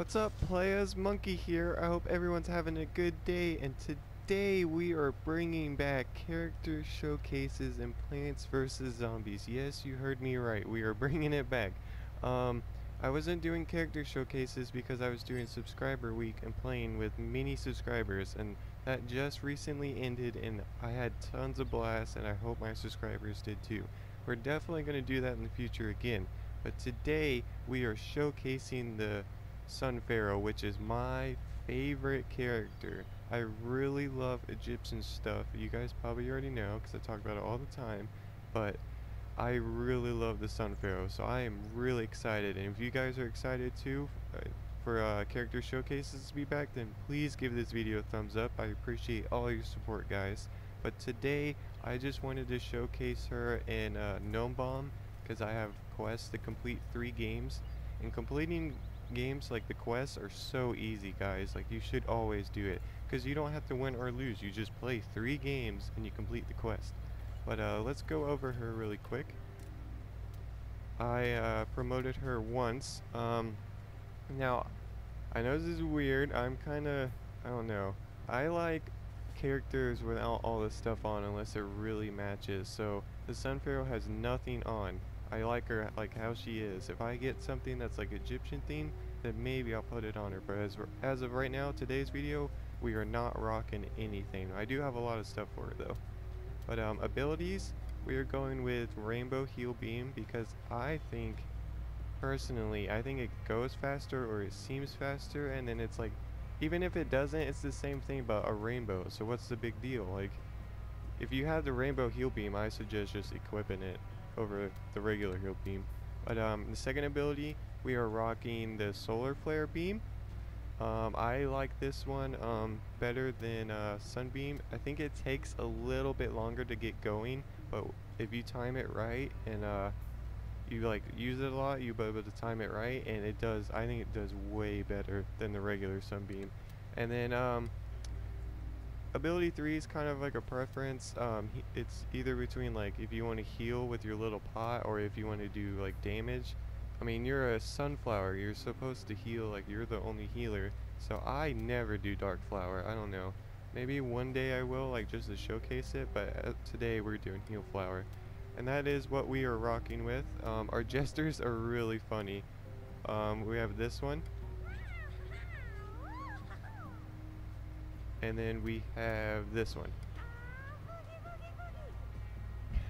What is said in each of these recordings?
What's up players, Monkey here. I hope everyone's having a good day and today we are bringing back character showcases in Plants vs Zombies. Yes, you heard me right. We are bringing it back. Um, I wasn't doing character showcases because I was doing subscriber week and playing with many subscribers and that just recently ended and I had tons of blasts and I hope my subscribers did too. We're definitely going to do that in the future again. But today we are showcasing the Sun Pharaoh, which is my favorite character. I really love Egyptian stuff. You guys probably already know because I talk about it all the time. But I really love the Sun Pharaoh, so I am really excited. And if you guys are excited too uh, for uh, character showcases to be back, then please give this video a thumbs up. I appreciate all your support, guys. But today, I just wanted to showcase her in uh, Gnome Bomb because I have quests to complete three games. And completing games like the quests are so easy guys. Like you should always do it because you don't have to win or lose. You just play three games and you complete the quest. But uh, let's go over her really quick. I uh, promoted her once um, now I know this is weird. I'm kinda I don't know. I like characters without all this stuff on unless it really matches. So the Sun Pharaoh has nothing on I like her like how she is. If I get something that's like Egyptian theme, then maybe I'll put it on her. But as, as of right now, today's video, we are not rocking anything. I do have a lot of stuff for her though. But um, abilities, we are going with Rainbow Heal Beam because I think, personally, I think it goes faster or it seems faster and then it's like, even if it doesn't, it's the same thing but a rainbow. So what's the big deal? Like, if you have the Rainbow Heal Beam, I suggest just equipping it over the regular heal beam. But um, the second ability, we are rocking the solar flare beam. Um, I like this one um, better than uh, sunbeam. I think it takes a little bit longer to get going, but if you time it right and uh, you like use it a lot, you'll be able to time it right, and it does. I think it does way better than the regular sunbeam. And then um, ability 3 is kind of like a preference. Um, it's either between like if you want to heal with your little pot or if you want to do like damage. I mean you're a sunflower. You're supposed to heal like you're the only healer. So I never do dark flower. I don't know. Maybe one day I will like just to showcase it but uh, today we're doing heal flower. And that is what we are rocking with. Um, our gestures are really funny. Um, we have this one And then we have this one.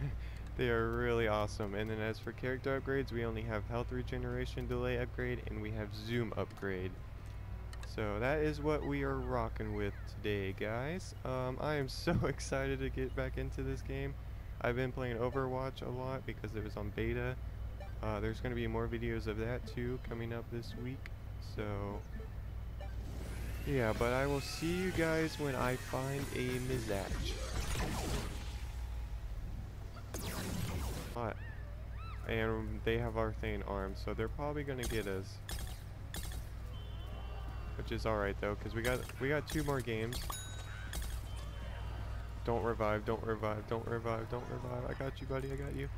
they are really awesome. And then as for character upgrades, we only have health regeneration delay upgrade and we have zoom upgrade. So that is what we are rocking with today, guys. Um, I am so excited to get back into this game. I've been playing Overwatch a lot because it was on beta. Uh, there's going to be more videos of that too coming up this week. So yeah, but I will see you guys when I find a Mizatch. Mizach. And they have Arthane arms, so they're probably gonna get us. Which is alright though, because we got we got two more games. Don't revive, don't revive, don't revive, don't revive. I got you, buddy, I got you.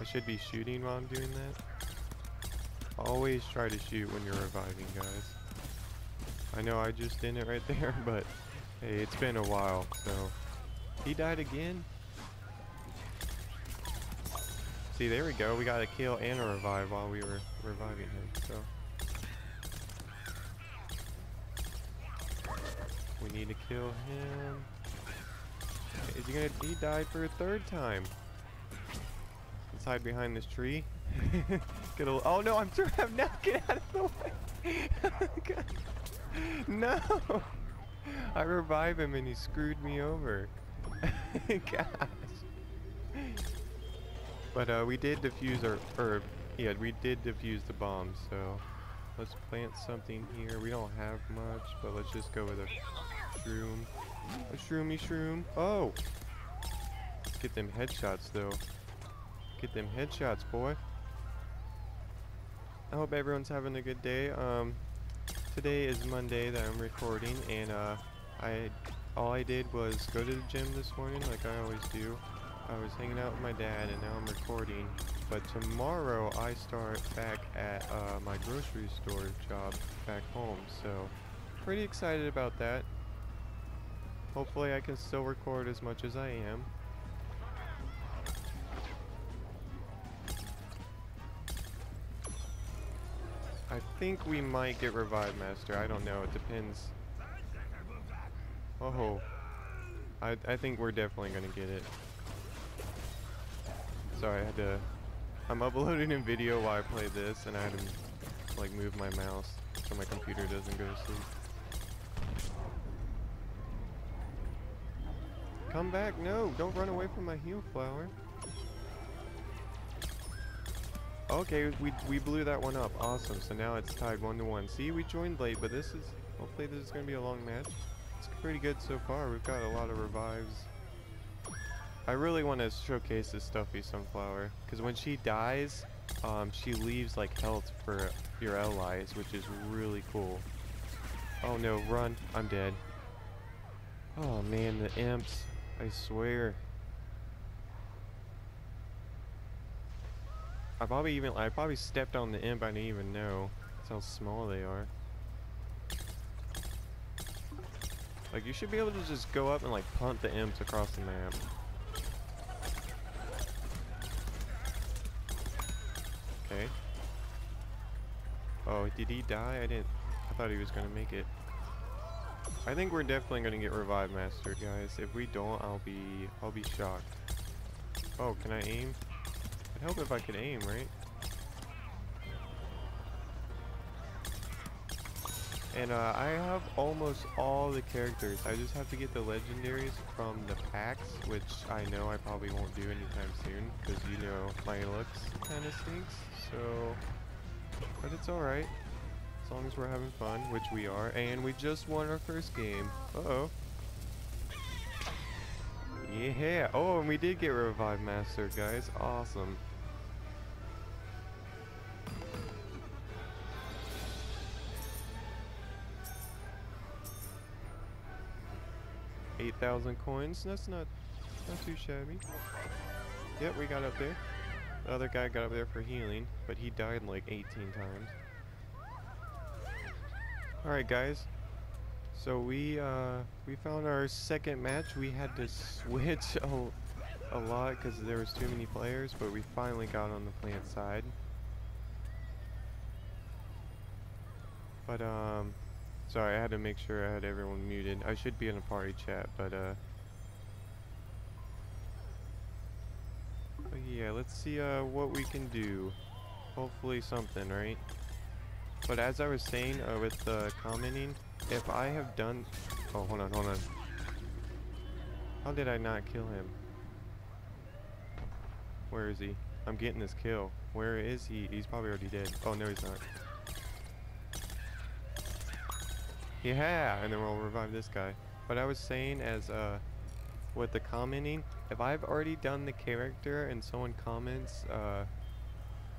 I should be shooting while I'm doing that. Always try to shoot when you're reviving, guys. I know I just did it right there, but hey, it's been a while, so. He died again? See, there we go. We got a kill and a revive while we were reviving him, so. We need to kill him. Is he gonna- he died for a third time. Let's hide behind this tree. Get a- oh no, I'm trapped now! Get out of the way! Oh, no! I revive him and he screwed me over. Gosh. But uh, we did defuse our, or yeah, we did defuse the bomb. So let's plant something here. We don't have much, but let's just go with a shroom. A shroomy shroom. Oh! Get them headshots though. Get them headshots, boy. I hope everyone's having a good day. Um, Today is Monday that I'm recording and uh, I all I did was go to the gym this morning like I always do I was hanging out with my dad and now I'm recording. But tomorrow I start back at uh, my grocery store job back home. So pretty excited about that. Hopefully I can still record as much as I am. I think we might get Revive Master. I don't know. It depends. Oh. I, I think we're definitely going to get it. Sorry, I had to... I'm uploading a video while I play this, and I had to, like, move my mouse so my computer doesn't go to sleep. Come back. No, don't run away from my heal flower. Okay, we, we blew that one up. Awesome. So now it's tied one to one. See, we joined late, but this is... Hopefully this is going to be a long match. It's pretty good so far. We've got a lot of revives. I really want to showcase this Stuffy Sunflower. Because when she dies, um, she leaves like health for your allies, which is really cool. Oh no, run. I'm dead. Oh man, the imps. I swear. I probably even I probably stepped on the imp I didn't even know. That's how small they are. Like you should be able to just go up and like punt the imps across the map. Okay. Oh, did he die? I didn't I thought he was gonna make it. I think we're definitely gonna get Revive Master, guys. If we don't, I'll be I'll be shocked. Oh, can I aim? Help if I could aim, right? And uh, I have almost all the characters. I just have to get the legendaries from the packs, which I know I probably won't do anytime soon, because you know my looks kind of stinks. So, but it's alright. As long as we're having fun, which we are. And we just won our first game. Uh-oh. Yeah. Oh, and we did get Revive Master, guys. Awesome. 8,000 coins. That's not, not too shabby. Yep, we got up there. The other guy got up there for healing, but he died like 18 times. Alright guys, so we uh, we found our second match. We had to switch a, a lot because there was too many players, but we finally got on the plant side. But um, Sorry, I had to make sure I had everyone muted. I should be in a party chat, but uh... But yeah, let's see uh, what we can do. Hopefully something, right? But as I was saying uh, with uh, commenting, if I have done... Oh, hold on, hold on. How did I not kill him? Where is he? I'm getting this kill. Where is he? He's probably already dead. Oh, no, he's not. Yeah, and then we'll revive this guy. But I was saying as uh, with the commenting, if I've already done the character and someone comments uh,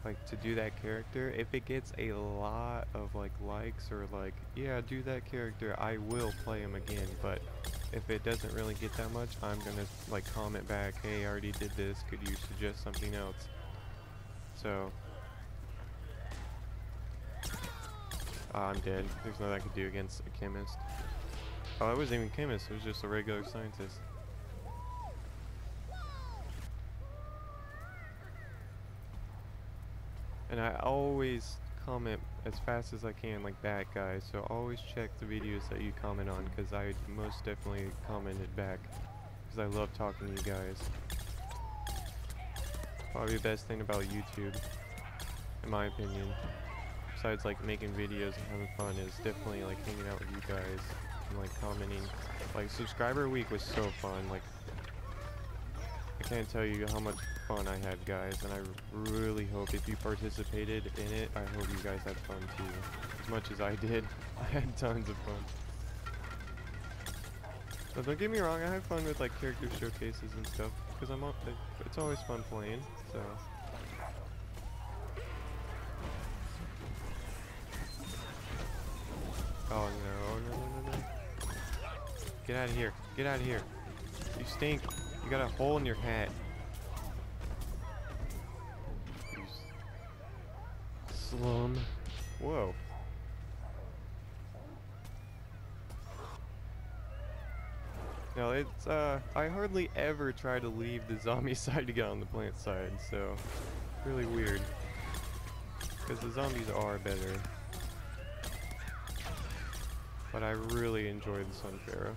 like to do that character, if it gets a lot of like likes or like, yeah, do that character, I will play him again. But if it doesn't really get that much, I'm gonna like comment back, hey, I already did this, could you suggest something else? So Oh, I'm dead. There's nothing I could do against a chemist. Oh, I wasn't even a chemist. It was just a regular scientist. And I always comment as fast as I can like that, guys. So always check the videos that you comment on because I most definitely commented back because I love talking to you guys. Probably the best thing about YouTube, in my opinion besides like making videos and having fun is definitely like hanging out with you guys and like commenting. Like subscriber week was so fun. Like I can't tell you how much fun I had guys and I really hope if you participated in it, I hope you guys had fun too. As much as I did, I had tons of fun. But don't get me wrong, I have fun with like character showcases and stuff because I'm it's always fun playing. So Oh, oh no, no, no, no, no. Get out of here. Get out of here. You stink. You got a hole in your hat. Slum. Whoa. No, it's, uh, I hardly ever try to leave the zombie side to get on the plant side, so, really weird. Because the zombies are better. But I really enjoy the Sun Pharaoh.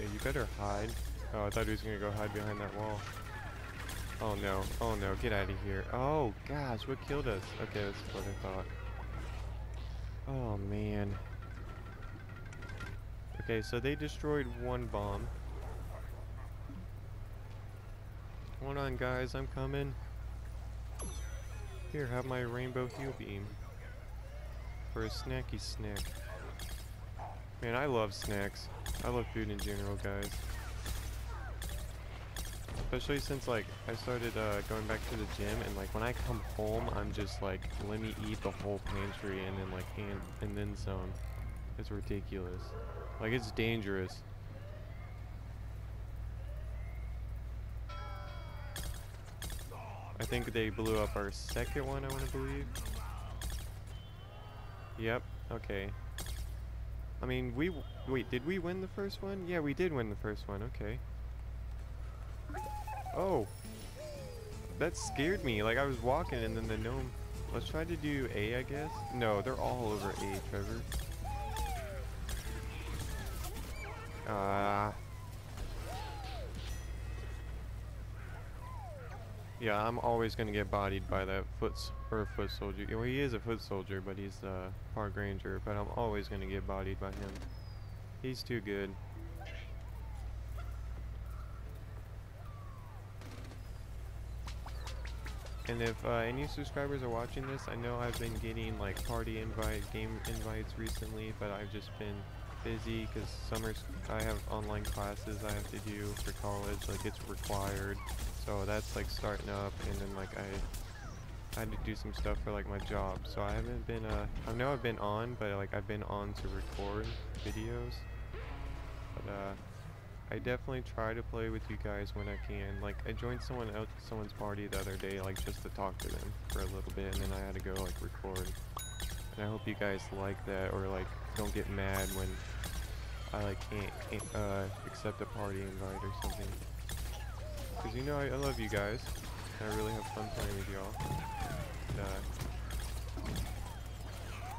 Yeah, you better hide. Oh, I thought he was gonna go hide behind that wall. Oh no, oh no, get out of here. Oh gosh, what killed us? Okay, that's what I thought. Oh man. Okay, so they destroyed one bomb. Hold on guys, I'm coming. Here, have my rainbow heal beam. For a snacky snack. Man, I love snacks. I love food in general, guys. Especially since, like, I started uh, going back to the gym, and, like, when I come home, I'm just like, let me eat the whole pantry, and then, like, and, and then some. It's ridiculous. Like, it's dangerous. I think they blew up our second one, I want to believe. Yep, okay. I mean, we... Wait, did we win the first one? Yeah, we did win the first one, okay. Oh! That scared me, like I was walking and then the gnome... Let's try to do A, I guess? No, they're all over A, Trevor. Ah... Uh, Yeah, I'm always gonna get bodied by that foot or foot soldier. Well, he is a foot soldier, but he's a park ranger. But I'm always gonna get bodied by him. He's too good. And if uh, any subscribers are watching this, I know I've been getting like party invite, game invites recently, but I've just been busy because summers I have online classes I have to do for college, like it's required. So that's like starting up and then like I I had to do some stuff for like my job. So I haven't been uh I know I've been on, but like I've been on to record videos. But uh I definitely try to play with you guys when I can. Like I joined someone else someone's party the other day like just to talk to them for a little bit and then I had to go like record. And I hope you guys like that or like don't get mad when I like can't, uh, accept a party invite or something. Cause you know I, I love you guys. I really have fun playing with y'all. Uh,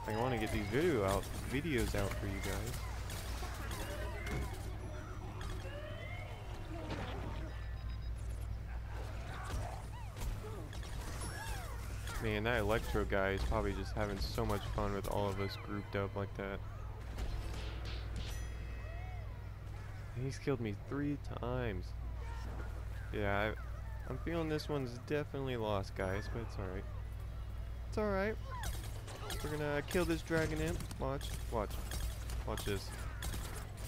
I want to get these video out videos out for you guys. Man, that Electro guy is probably just having so much fun with all of us grouped up like that. He's killed me three times. Yeah, I, am feeling this one's definitely lost, guys, but it's alright. It's alright. We're gonna kill this dragon imp. Watch, watch. Watch this.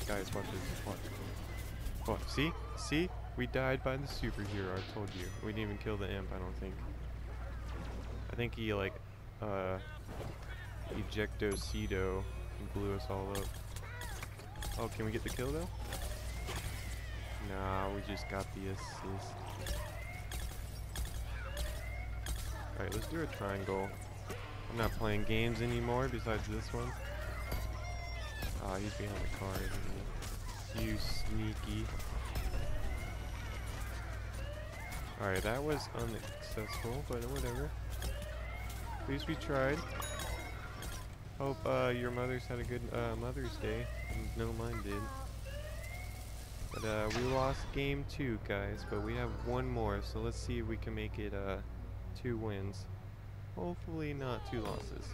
Guys, watch this. Watch. Watch. See? See? We died by the superhero, I told you. We didn't even kill the imp, I don't think. I think he, like, uh, ejecto-seato blew us all up. Oh, can we get the kill, though? Nah, we just got the assist. Alright, let's do a triangle. I'm not playing games anymore besides this one. Ah, he's behind the car, isn't he? You sneaky. Alright, that was unsuccessful, but whatever. At least we tried. Hope uh, your mother's had a good uh, Mother's Day. No, mine did. But uh, we lost game two, guys, but we have one more, so let's see if we can make it uh, two wins. Hopefully not two losses.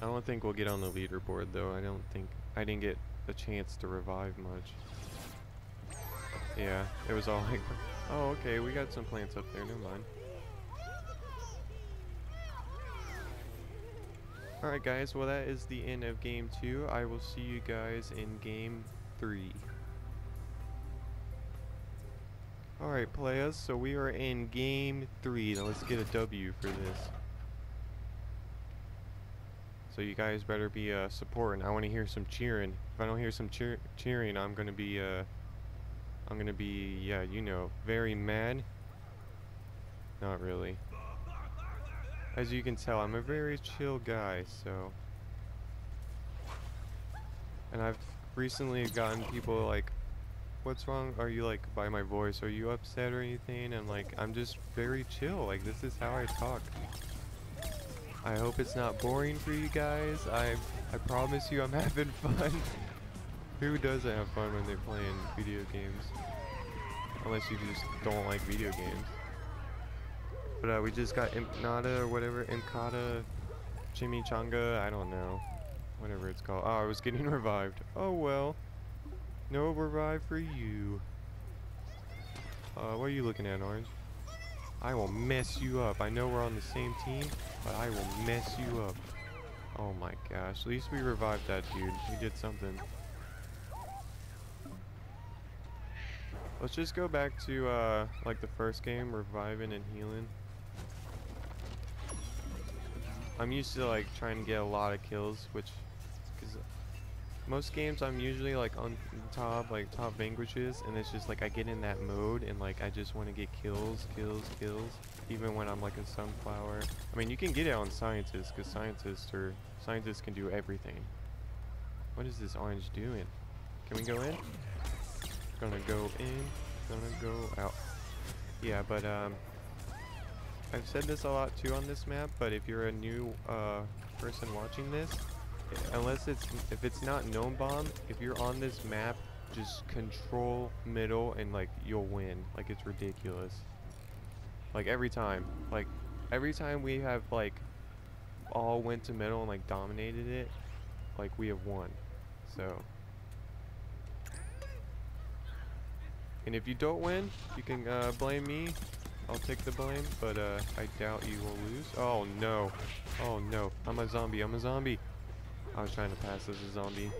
I don't think we'll get on the leaderboard, though. I don't think... I didn't get a chance to revive much. Yeah, it was all like... Oh, okay, we got some plants up there, never mind. Alright guys, well that is the end of game 2. I will see you guys in game 3. Alright players, so we are in game 3. Now let's get a W for this. So you guys better be uh, supporting. I want to hear some cheering. If I don't hear some cheer cheering, I'm going to be uh, I'm gonna be, yeah, you know, very mad. Not really. As you can tell, I'm a very chill guy, so. And I've recently gotten people like, what's wrong? Are you like, by my voice, are you upset or anything? And like, I'm just very chill. Like, this is how I talk. I hope it's not boring for you guys. I I promise you I'm having fun. Who doesn't have fun when they're playing video games? Unless you just don't like video games. But uh, we just got Impnata or whatever, Imkata, Chimichanga, I don't know. Whatever it's called. Oh, I was getting revived. Oh well. No revive for you. Uh, what are you looking at, Orange? I will mess you up. I know we're on the same team, but I will mess you up. Oh my gosh. At least we revived that dude. We did something. Let's just go back to, uh, like the first game, reviving and healing. I'm used to, like, trying to get a lot of kills, which, because most games I'm usually, like, on top, like, top vanquishes, and it's just, like, I get in that mode, and, like, I just want to get kills, kills, kills, even when I'm, like, a sunflower. I mean, you can get it on scientists, because scientists or scientists can do everything. What is this orange doing? Can we go in? Gonna go in, gonna go out. Yeah, but um, I've said this a lot too on this map, but if you're a new uh, person watching this, unless it's, if it's not Gnome Bomb, if you're on this map, just control middle and like you'll win. Like it's ridiculous. Like every time, like every time we have like all went to middle and like dominated it, like we have won. So. And if you don't win, you can uh, blame me. I'll take the blame, but uh, I doubt you will lose. Oh no. Oh no. I'm a zombie. I'm a zombie. I was trying to pass as a zombie.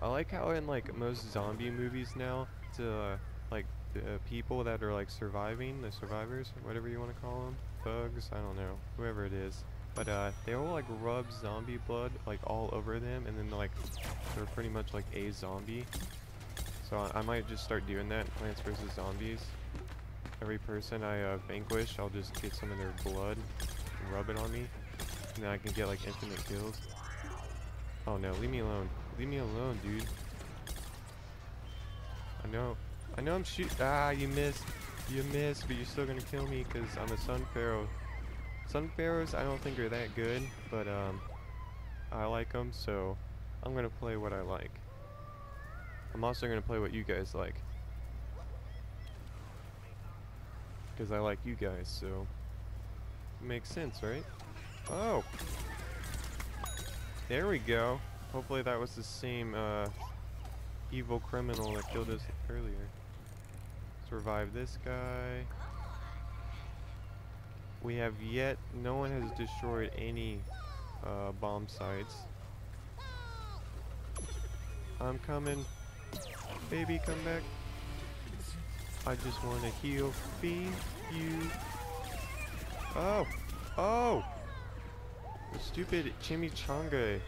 I like how in like most zombie movies now, to uh, like the people that are like surviving, the survivors, whatever you want to call them, thugs, I don't know, whoever it is. But uh, they will like rub zombie blood like all over them, and then like they're pretty much like a zombie. So I, might just start doing that Plants vs Zombies. Every person I uh, vanquish, I'll just get some of their blood and rub it on me, and then I can get like infinite kills. Oh no, leave me alone. Leave me alone, dude. I know. I know I'm shoot- Ah, you missed. You missed, but you're still gonna kill me because I'm a Sun Pharaoh. Sun Pharaohs, I don't think are that good, but um, I like them, so I'm gonna play what I like. I'm also gonna play what you guys like. Because I like you guys, so... Makes sense, right? Oh! There we go. Hopefully that was the same uh, evil criminal that killed us earlier. Let's revive this guy. We have yet, no one has destroyed any uh, bomb sites. I'm coming. Baby, come back. I just want to heal. Feed you. Oh! Oh! The stupid chimichanga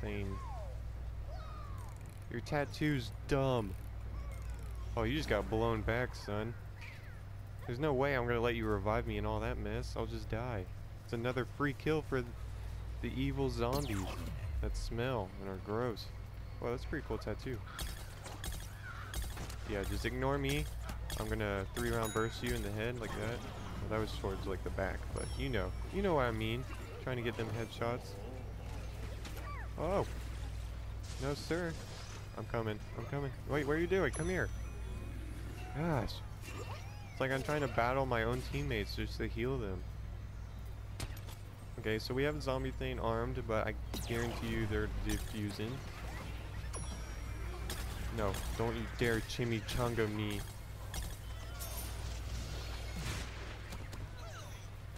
thing. Your tattoo's dumb. Oh, you just got blown back, son. There's no way I'm gonna let you revive me and all that mess. I'll just die. It's another free kill for the evil zombies that smell and are gross. Well, that's a pretty cool tattoo. Yeah, just ignore me. I'm gonna three round burst you in the head like that. Well, that was towards like the back, but you know. You know what I mean. Trying to get them headshots. Oh. No, sir. I'm coming. I'm coming. Wait, what are you doing? Come here. Gosh. It's like I'm trying to battle my own teammates just to heal them. Okay, so we have zombie thing armed, but I guarantee you they're defusing. No, don't you dare chimichanga me.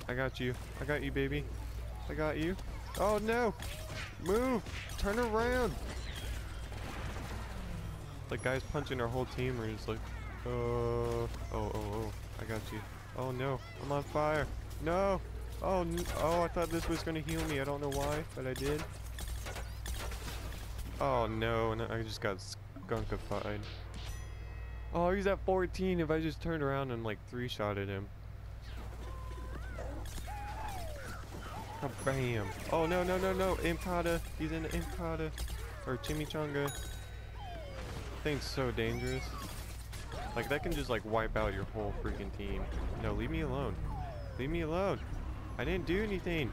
I got you. I got you, baby. I got you. Oh no! Move! Turn around! The guys punching our whole team are just like, uh, oh, oh, oh, I got you. Oh no, I'm on fire. No! Oh, oh, I thought this was gonna heal me. I don't know why, but I did. Oh no, and I just got gunkified. Oh, he's at 14 if I just turned around and like three shot at him. Bam. Oh, no, no, no, no. Impata. He's in the Impata. Or Chimichanga. Thing's so dangerous. Like, that can just, like, wipe out your whole freaking team. No, leave me alone. Leave me alone. I didn't do anything.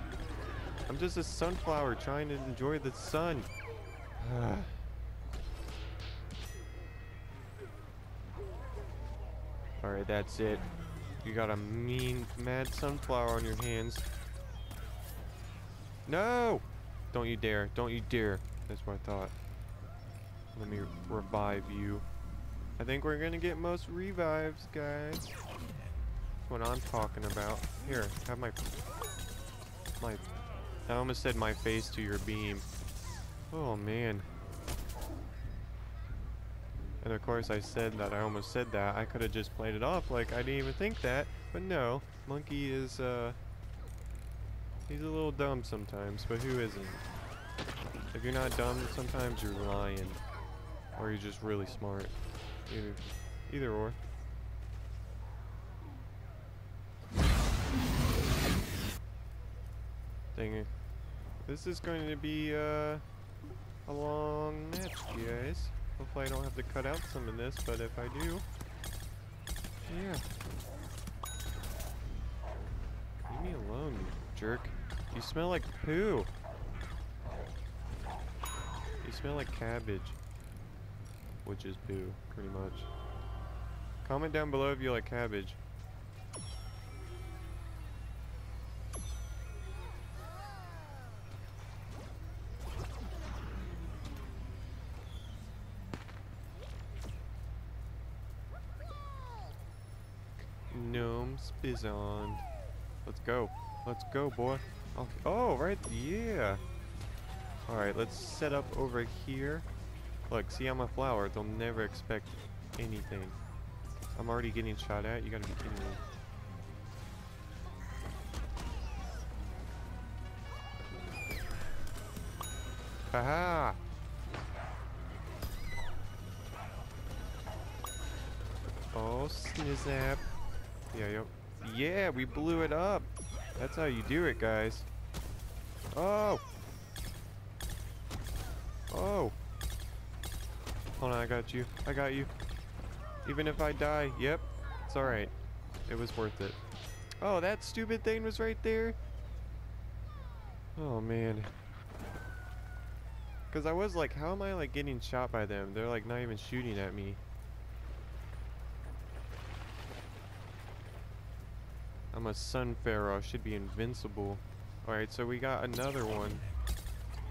I'm just a sunflower trying to enjoy the sun. Alright, that's it. You got a mean, mad sunflower on your hands. No! Don't you dare. Don't you dare. That's what I thought. Let me revive you. I think we're gonna get most revives, guys. That's what I'm talking about. Here, have my... My... I almost said my face to your beam. Oh, man. And of course I said that, I almost said that. I could have just played it off like I didn't even think that. But no, Monkey is, uh... He's a little dumb sometimes, but who isn't? If you're not dumb, sometimes you're lying. Or you're just really smart. Either, either or. Dang it. This is going to be uh, a long match, guys. Hopefully I don't have to cut out some of this, but if I do, yeah. Leave me alone, you jerk. You smell like poo. You smell like cabbage. Which is poo, pretty much. Comment down below if you like cabbage. Gnome on. Let's go. Let's go, boy. Oh, oh, right, yeah. Alright, let's set up over here. Look, see I'm a flower. They'll never expect anything. I'm already getting shot at. You gotta be kidding me. Haha! Oh, snap. Yeah, yep. Yeah, we blew it up. That's how you do it, guys. Oh! Oh! Hold on, I got you. I got you. Even if I die, yep. It's alright. It was worth it. Oh, that stupid thing was right there? Oh, man. Because I was like, how am I like getting shot by them? They're like not even shooting at me. I'm a sun pharaoh. Should be invincible. Alright, so we got another one.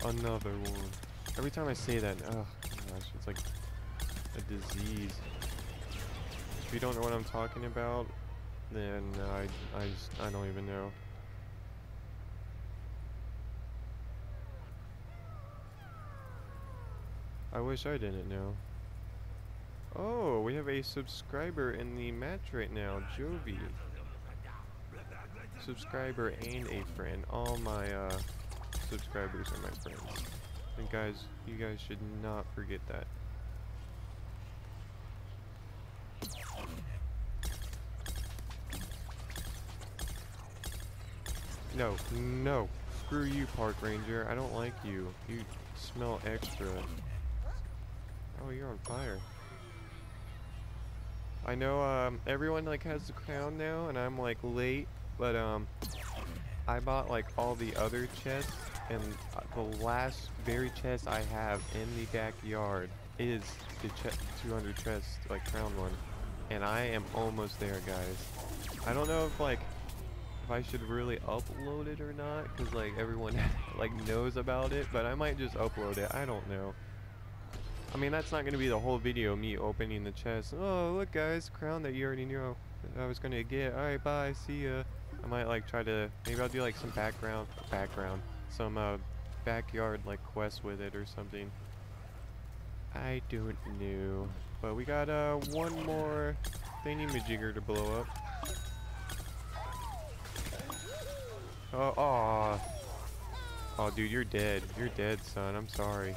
Another one. Every time I say that, oh gosh, it's like a disease. If you don't know what I'm talking about, then I, I just, I don't even know. I wish I didn't know. Oh, we have a subscriber in the match right now, Jovi subscriber and a friend. All my uh, subscribers are my friends. And guys, you guys should not forget that. No, no. Screw you, Park Ranger. I don't like you. You smell extra. Oh, you're on fire. I know um, everyone like has the crown now, and I'm like late but um, I bought like all the other chests, and uh, the last very chest I have in the backyard is the chest 200 chest like crown one, and I am almost there, guys. I don't know if like if I should really upload it or not, cause like everyone like knows about it, but I might just upload it. I don't know. I mean, that's not going to be the whole video, me opening the chest. Oh, look guys, crown that you already knew I was going to get. Alright, bye, see ya. I might like try to, maybe I'll do like some background, background, some uh, backyard like quest with it or something. I don't know. But we got uh, one more thingy-majigger to blow up. Oh, aw. Oh, dude, you're dead. You're dead, son. I'm sorry.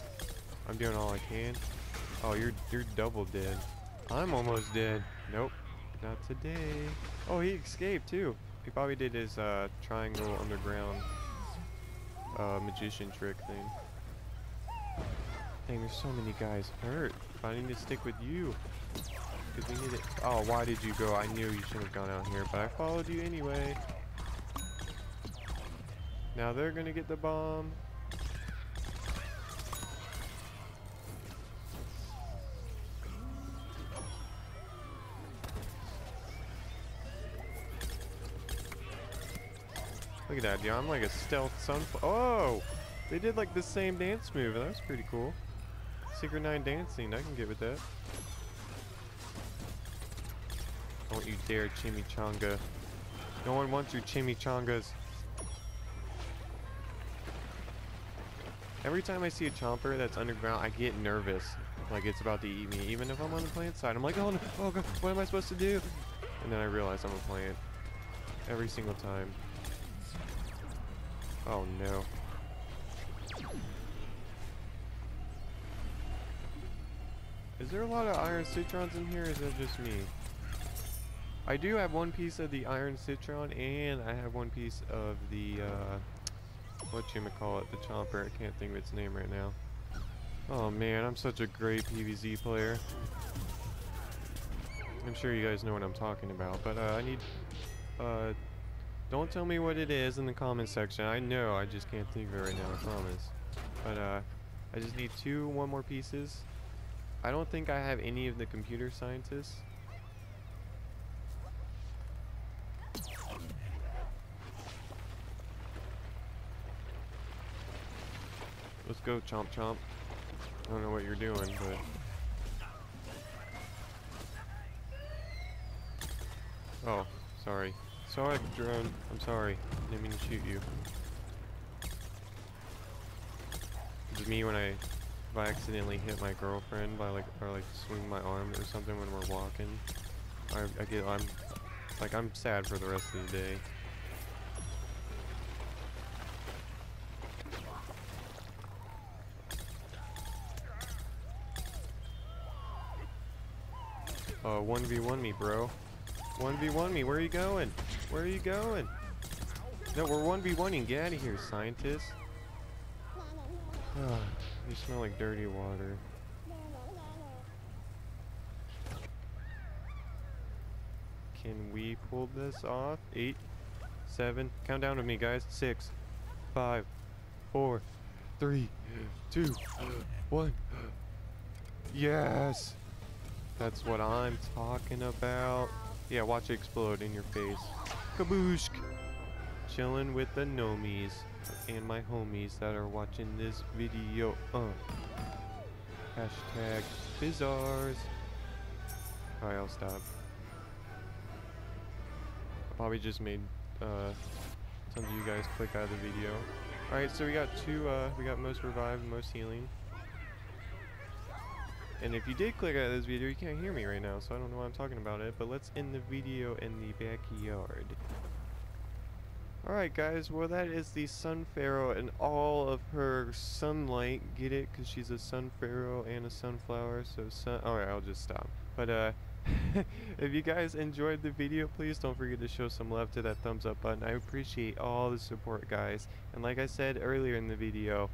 I'm doing all I can. Oh, you're you're double dead. I'm almost dead. Nope, not today. Oh, he escaped too. He probably did his uh, triangle underground uh, magician trick thing. Dang, there's so many guys hurt. I need to stick with you. Because we need it. Oh, why did you go? I knew you shouldn't have gone out here, but I followed you anyway. Now they're gonna get the bomb. Look at that, dude. I'm like a stealth sunflower. Oh! They did like the same dance move. and That was pretty cool. Secret 9 dancing. I can get with that. Don't you dare chimichanga. No one wants your chimichangas. Every time I see a chomper that's underground, I get nervous. Like it's about to eat me. Even if I'm on the plant side, I'm like, oh no, oh god, what am I supposed to do? And then I realize I'm a plant. Every single time. Oh no. Is there a lot of iron citrons in here, or is that just me? I do have one piece of the iron citron, and I have one piece of the, uh, what you call it, the chomper. I can't think of its name right now. Oh man, I'm such a great PvZ player. I'm sure you guys know what I'm talking about, but uh, I need, uh, don't tell me what it is in the comment section. I know, I just can't think of it right now, I promise. But uh, I just need two, one more pieces. I don't think I have any of the computer scientists. Let's go, Chomp Chomp. I don't know what you're doing, but... Oh, sorry. Sorry, drone. I'm sorry. I Didn't mean to shoot you. It's me when I, if I accidentally hit my girlfriend by like, or like swing my arm or something when we're walking. I, I get, I'm, like I'm sad for the rest of the day. Uh, 1v1 me, bro. 1v1 me. Where are you going? Where are you going? No, we're 1v1ing. Get out of here, scientist. Oh, you smell like dirty water. Can we pull this off? Eight, seven. Count down with me, guys. Six, five, four, three, two, one. Yes! That's what I'm talking about. Yeah, watch it explode in your face. Kaboosh! Chilling with the nomies and my homies that are watching this video. Uh. Hashtag Bizarres. Alright, I'll stop. I probably just made uh, tons of you guys click out of the video. Alright, so we got two, uh, we got most revived, most healing. And if you did click out of this video, you can't hear me right now, so I don't know why I'm talking about it, but let's end the video in the backyard. Alright guys, well that is the Sun Pharaoh and all of her sunlight. Get it? Because she's a Sun Pharaoh and a sunflower, so sun... Alright, I'll just stop. But uh, if you guys enjoyed the video, please don't forget to show some love to that thumbs up button. I appreciate all the support guys. And like I said earlier in the video,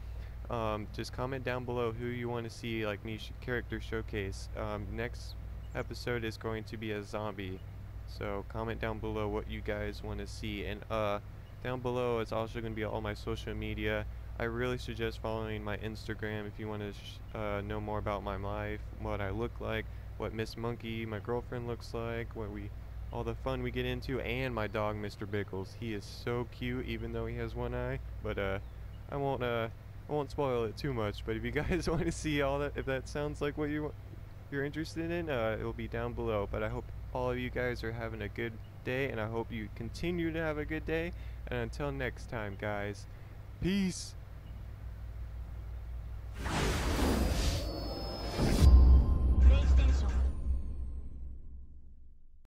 um, just comment down below who you want to see like me sh character showcase. Um, next episode is going to be a zombie. So comment down below what you guys want to see. And uh, down below it's also going to be all my social media. I really suggest following my Instagram if you want to uh, know more about my life, what I look like, what Miss Monkey, my girlfriend, looks like, what we, all the fun we get into, and my dog, Mr. Bickles. He is so cute, even though he has one eye. But uh, I won't uh, I won't spoil it too much, but if you guys want to see all that, if that sounds like what you you're interested in, uh, it'll be down below. But I hope all of you guys are having a good day, and I hope you continue to have a good day. And until next time, guys, peace.